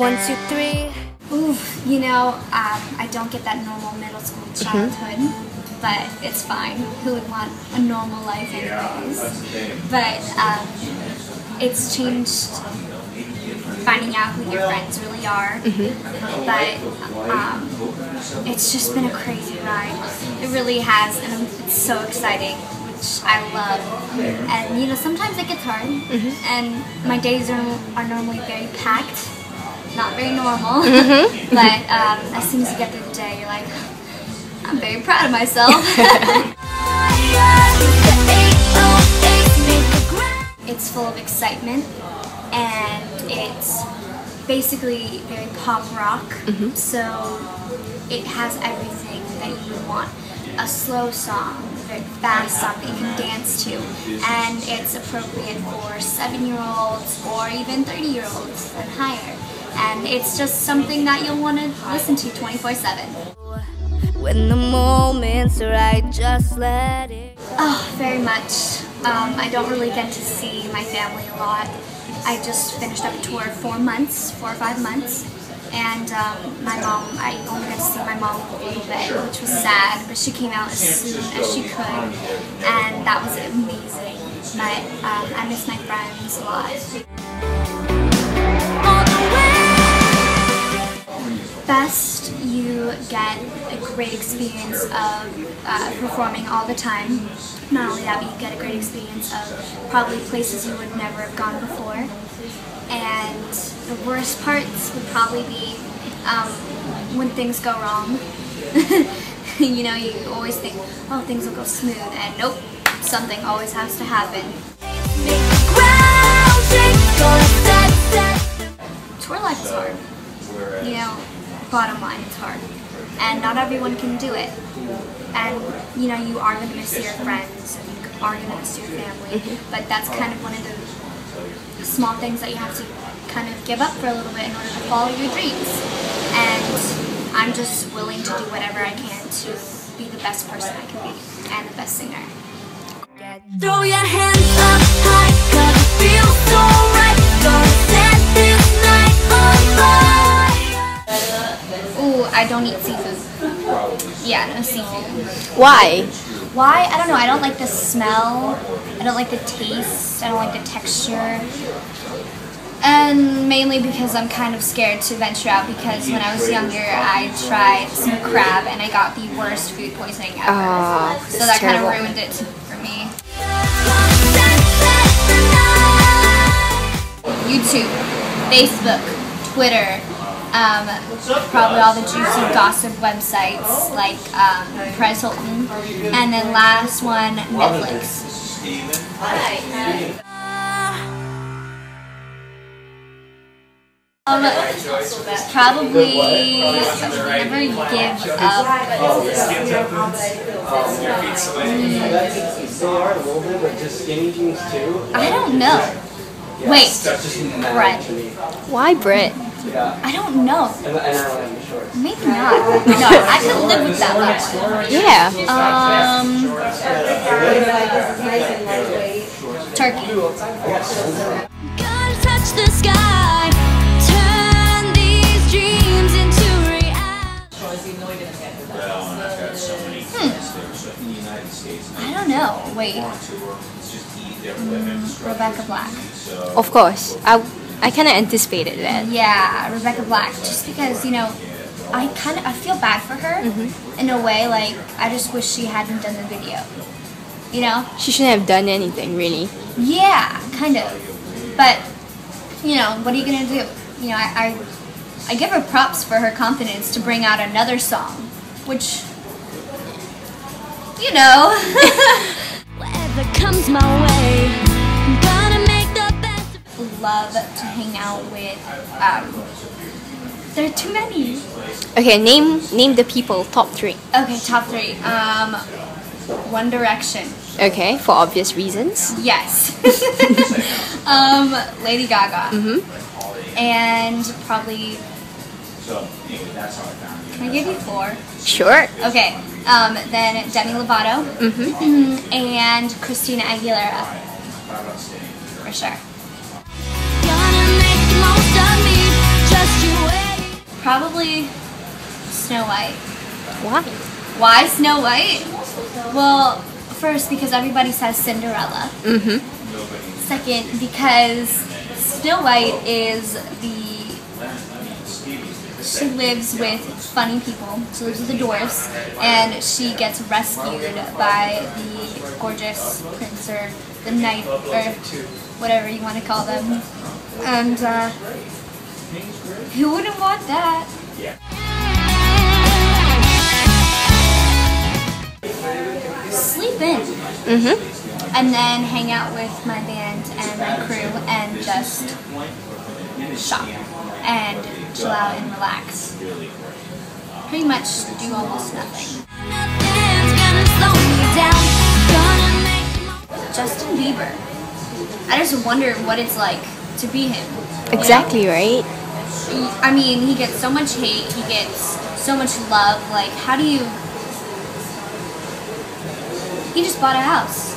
One, two, three. Ooh, you know, um, I don't get that normal middle school childhood, but it's fine. Who would want a normal life anyways? But um, it's changed finding out who your friends really are. But um, it's just been a crazy ride. It really has, and it's so exciting. Which I love, and you know sometimes it gets hard, and my days are, are normally very packed, not very normal. but um, as soon as you get through the day, you're like, I'm very proud of myself. it's full of excitement and it's basically very pop rock. So it has everything that you would want. A slow song, a fast song that you can dance to, and it's appropriate for seven-year-olds or even 30-year-olds and higher. And it's just something that you'll want to listen to 24/7. When the moment's are right, just let it. Oh, very much. Um, I don't really get to see my family a lot. I just finished up a tour four months, four or five months, and um, my mom, I only got to see my mom a little bit, which was sad, but she came out as soon as she could, and that was amazing. But um, I miss my friends a lot. Best, you get a great experience of uh, performing all the time. Not only that, but you get a great experience of probably places you would never have gone before. And the worst parts would probably be um, when things go wrong. you know, you always think, oh, things will go smooth, and nope, something always has to happen. Tour life is hard. You know, bottom line, it's hard. And not everyone can do it. And, you know, you are going to miss your friends and you are going to miss your family. Mm-hmm. But that's kind of one of the small things that you have to kind of give up for a little bit in order to follow your dreams. And I'm just willing to do whatever I can to be the best person I can be and the best singer. Throw your hands up high, I don't eat seafood. Yeah, no seafood. Why? Why? I don't know. I don't like the smell. I don't like the taste. I don't like the texture. And mainly because I'm kind of scared to venture out because when I was younger I tried some crab and I got the worst food poisoning ever. Ah, so that's that kind of ruined it for me. YouTube, Facebook, Twitter, um, probably all the juicy gossip websites like um, Hilton, and then last one, Netflix. Um, probably never give up. Too. I don't know. Wait, Brett. Why Brit? I don't know. And, and I don't have the shorts. Maybe not. No, I could live with that one. Yeah. Um, turkey. Gonna touch the sky, turn these dreams into reality. I don't know. Wait. Mm, Rebecca Black. Of course. I I kind of anticipated that. Yeah, Rebecca Black. Just because you know, I kind of I feel bad for her mm-hmm. in a way. Like I just wish she hadn't done the video. You know? She shouldn't have done anything, really. Yeah, kind of. But you know, what are you gonna do? You know, I, I I give her props for her confidence to bring out another song, which you know. Whatever comes my way, Love to hang out with. Um, there are too many. Okay, name name the people top three. Okay, top three. Um, One Direction. Okay, for obvious reasons. Yes. um, Lady Gaga. Mm-hmm. And probably. Can I give you four? Sure. Okay. Um, then Demi Lovato. Mm-hmm. And Christina Aguilera. For sure. Probably Snow White. Why? Why Snow White? Well, first because everybody says Cinderella. Mm-hmm. Second because Snow White is the she lives with funny people. She lives with the dwarfs, and she gets rescued by the gorgeous prince or the knight or whatever you want to call them. And uh, who wouldn't want that? Yeah. Sleep in Mm-hmm. and then hang out with my band and my crew and just shop and chill out and relax. Pretty much do almost nothing. Nothing's gonna slow me down. Gonna make Justin Bieber. I just wonder what it's like to be him. you know? Exactly right. He- I mean, he gets so much hate, he gets so much love. Like, how do you. He just bought a house.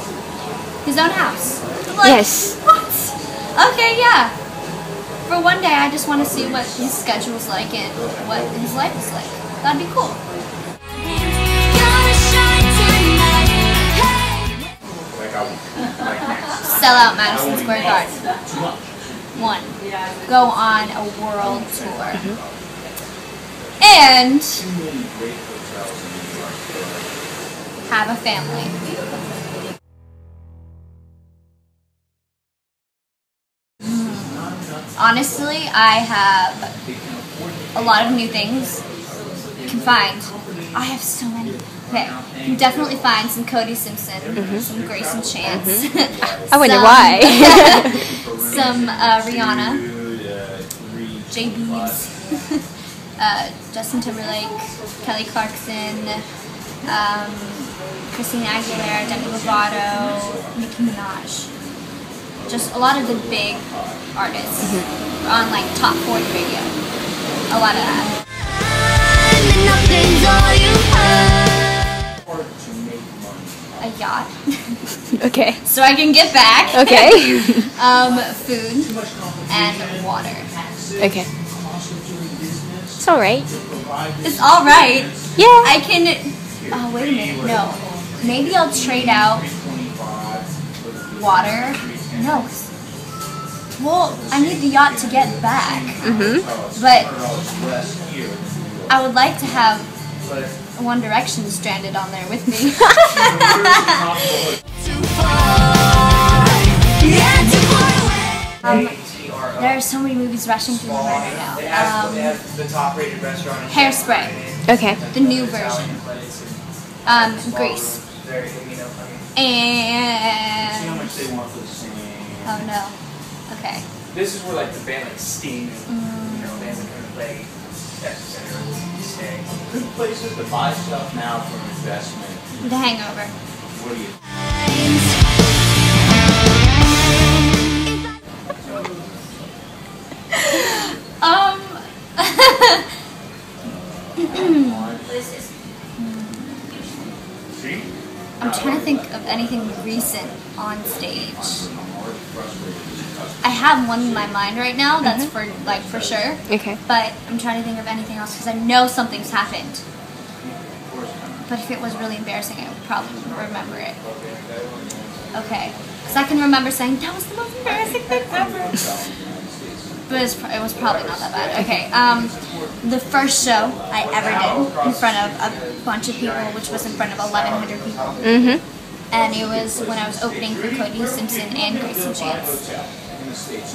His own house. Like, Yes. What? Okay, yeah. For one day, I just want to see what his schedule's like and what his life is like. That'd be cool. gonna shine tonight. Hey. Sell out Madison Square Garden. One. Go on a world tour. Mm-hmm. And have a family. Mm-hmm. Honestly, I have a lot of new things find. I have so many. Okay, you definitely find some Cody Simpson, some Greyson Chance. I wonder some- why. some uh, Rihanna, J. Beebs, uh, Justin Timberlake, Kelly Clarkson, um, Christina Aguilera, Demi Lovato, Nicki Minaj. Just a lot of the big artists on like top 40 radio. A lot of that. Yacht, okay. so I can get back. Okay. um, food and water. okay. It's alright. It's all right. Yeah. I can. Oh wait a minute. No, maybe I'll trade out water. No. Well, I need the yacht to get back. mm-hmm. But I would like to have One Direction stranded on there with me. Too far. Yeah, too far away. um, there are so many movies rushing through my mind right now. Um, have the top rated restaurant in Hairspray, Okay. the new version. Um, Grease. Very, you know, I mean, see how And much they want for singing. oh no. Okay. This is where like the band like Sting, Mm. you know, bands that come and play the. Good places to buy stuff now for investment. The Hangover. What do you? Um. I'm trying to think of anything recent on stage. I have one in my mind right now. That's for like for sure. Okay. But I'm trying to think of anything else because I know something's happened. But if it was really embarrassing, I would probably remember it. Okay. Because I can remember saying, that was the most embarrassing thing ever. But it was, it was probably not that bad. Okay. Um, the first show I ever did in front of a bunch of people, which was in front of 1,100 people. Mm-hmm. And it was when I was opening for Cody Simpson and Greyson Chance.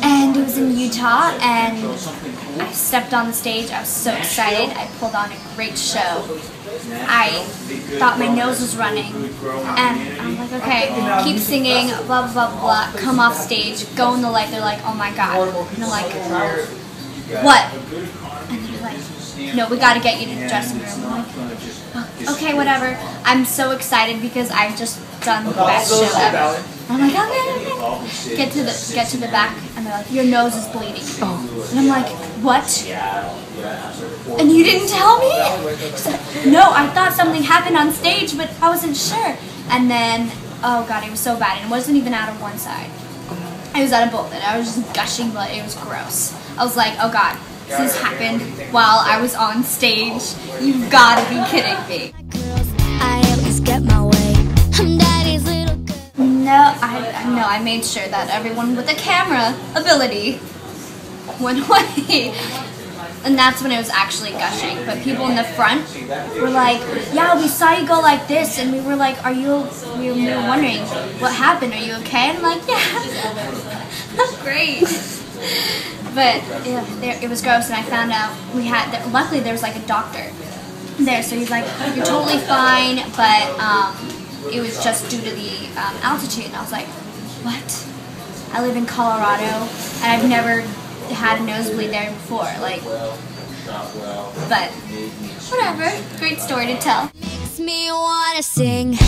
And it was in Utah, and I stepped on the stage. I was so excited. I pulled on a great show. I thought my nose was running, and I'm like, okay, keep singing, blah blah blah blah. Come off stage, go in the light. They're like, oh my god, and I'm like, what? And they're like, no, we got to get you to the dressing room. I'm like, "Oh, okay, whatever. I'm so excited because I've just done the best show ever. I'm like, oh, okay, okay. Get to the get to the back, and they're like, your nose is bleeding. Oh. And I'm like, what? And you didn't tell me? She's like, no, I thought something happened on stage, but I wasn't sure. And then, oh god, it was so bad, and it wasn't even out of one side. It was out of both, and I was just gushing blood. It was gross. I was like, oh god. This happened while I was on stage. You've gotta be kidding me. I made sure that everyone with a camera ability went away. And that's when it was actually gushing. But people in the front were like, "Yeah, we saw you go like this," and we were like, "Are you?" We were, wondering what happened. Are you okay? And I'm like, "Yeah, I'm great." But yeah, it was gross, and I found out we had. Luckily, there was like a doctor there, so he's like, "You're totally fine," but um, it was just due to the um, altitude. And I was like, "What?" I live in Colorado, and I've never had a nosebleed there before. Like, but whatever. Great story to tell. Makes me wanna sing.